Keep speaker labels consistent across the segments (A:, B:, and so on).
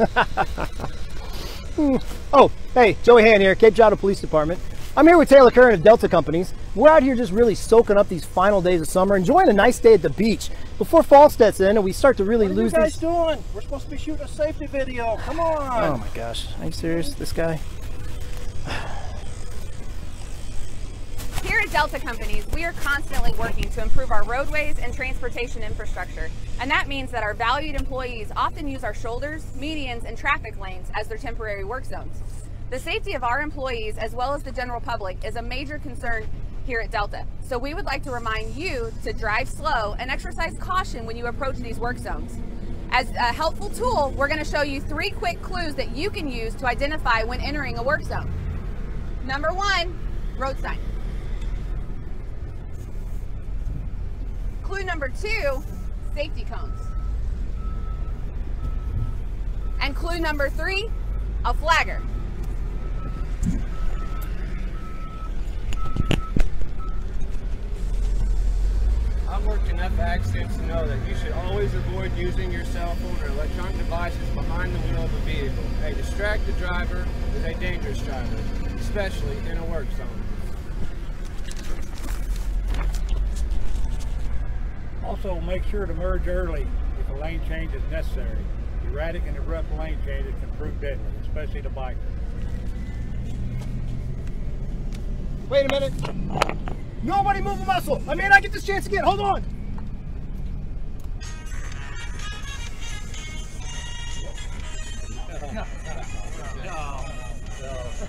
A: oh, hey, Joey Han here, Cape Girardeau Police Department. I'm here with Taylor Curran of Delta Companies. We're out here just really soaking up these final days of summer, enjoying a nice day at the beach before fall sets in and we start to really
B: what
A: lose What
B: are you guys
A: these.
B: doing? We're supposed to be shooting a safety video. Come on.
A: Oh my gosh, are you serious? This guy?
C: Delta Companies, we are constantly working to improve our roadways and transportation infrastructure. And that means that our valued employees often use our shoulders, medians, and traffic lanes as their temporary work zones. The safety of our employees, as well as the general public, is a major concern here at Delta. So we would like to remind you to drive slow and exercise caution when you approach these work zones. As a helpful tool, we're going to show you three quick clues that you can use to identify when entering a work zone. Number one, road sign. Clue number two, safety cones. And clue number three, a flagger.
D: I've worked enough accidents to know that you should always avoid using your cell phone or electronic devices behind the wheel of a vehicle. A distracted driver is a dangerous driver, especially in a work zone.
E: Also, make sure to merge early if a lane change is necessary. Erratic and abrupt lane changes can prove deadly, especially to bikers.
A: Wait a minute. Nobody move a muscle. I may not get this chance again. Hold on.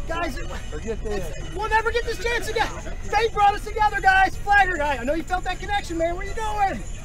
A: Guys, we'll never get this chance again. Fate brought us together, guys. Flagger guy. I know you felt that connection, man. Where are you going?